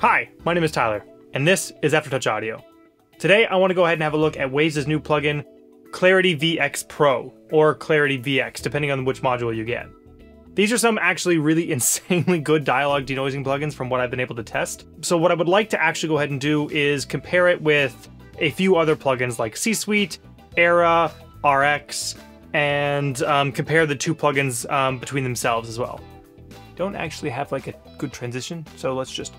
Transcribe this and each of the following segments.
Hi, my name is Tyler, and this is Aftertouch Audio. Today I want to go ahead and have a look at Waves' new plugin, Clarity VX Pro, or Clarity VX, depending on which module you get. These are some actually really insanely good dialogue denoising plugins from what I've been able to test. So what I would like to actually go ahead and do is compare it with a few other plugins like C Suite, Era, RX, and um, compare the two plugins um, between themselves as well. Don't actually have like a good transition, so let's just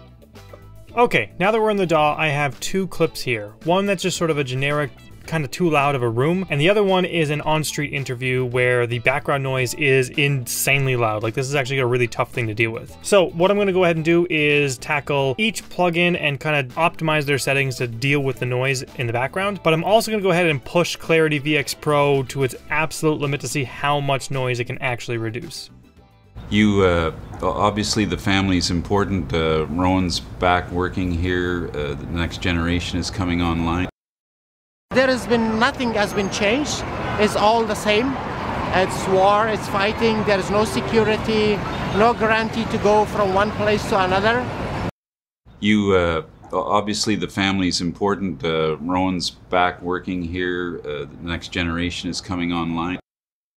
Okay, now that we're in the DAW, I have two clips here. One that's just sort of a generic kind of too loud of a room, and the other one is an on-street interview where the background noise is insanely loud. Like this is actually a really tough thing to deal with. So what I'm to go ahead and do is tackle each plugin and kind of optimize their settings to deal with the noise in the background, but I'm also to go ahead and push Clarity VX Pro to its absolute limit to see how much noise it can actually reduce. You uh, obviously the family is important. Uh, Rowan's back working here. Uh, the next generation is coming online. There has been nothing has been changed. It's all the same. It's war. It's fighting. There is no security. No guarantee to go from one place to another. You uh, obviously the family is important. Uh, Rowan's back working here. Uh, the next generation is coming online.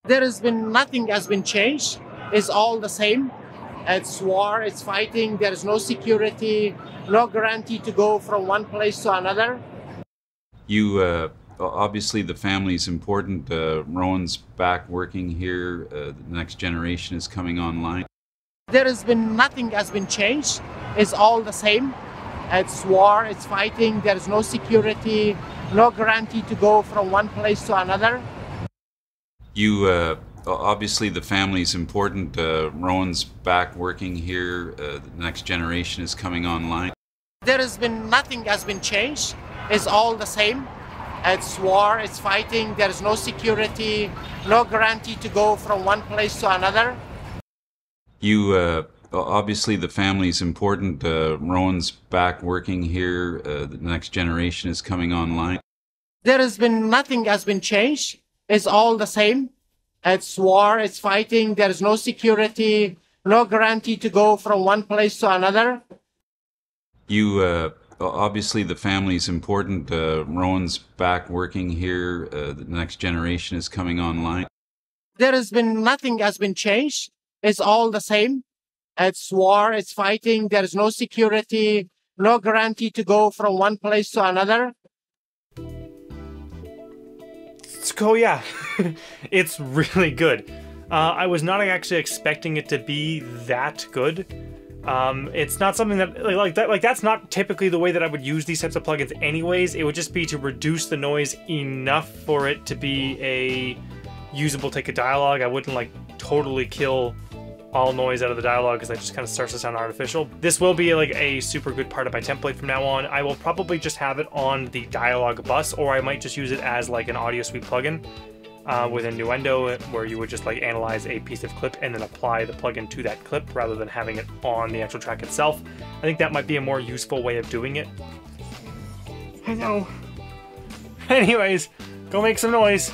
There has been nothing has been changed is all the same. It's war, it's fighting, there is no security, no guarantee to go from one place to another. You, uh, obviously the family is important. Uh, Rowan's back working here. Uh, the next generation is coming online. There has been nothing has been changed. It's all the same. It's war, it's fighting, there is no security, no guarantee to go from one place to another. You, uh, obviously the family is important. Uh, Rowan's back working here. Uh, the next generation is coming online. There has been nothing has been changed. It's all the same. It's war. It's fighting. There is no security, no guarantee to go from one place to another. You uh, obviously the family is important. Uh, Rowan's back working here. Uh, the next generation is coming online. There has been nothing has been changed. It's all the same. It's war, it's fighting, there is no security, no guarantee to go from one place to another. You, uh, obviously the family is important. Uh, Rowan's back working here. Uh, the next generation is coming online. There has been nothing has been changed. It's all the same. It's war, it's fighting, there is no security, no guarantee to go from one place to another. Yeah, it's really good. Uh, I was not actually expecting it to be that good. Um, it's not something that like that like that's not typically the way that I would use these types of plugins anyways. It would just be to reduce the noise enough for it to be a usable take a dialogue. I wouldn't like totally kill all noise out of the dialogue because that just kind of starts to sound artificial. This will be like a super good part of my template from now on. I will probably just have it on the dialogue bus or I might just use it as like an audio suite plugin uh, with Nuendo where you would just like analyze a piece of clip and then apply the plugin to that clip rather than having it on the actual track itself. I think that might be a more useful way of doing it. I know. Anyways, go make some noise.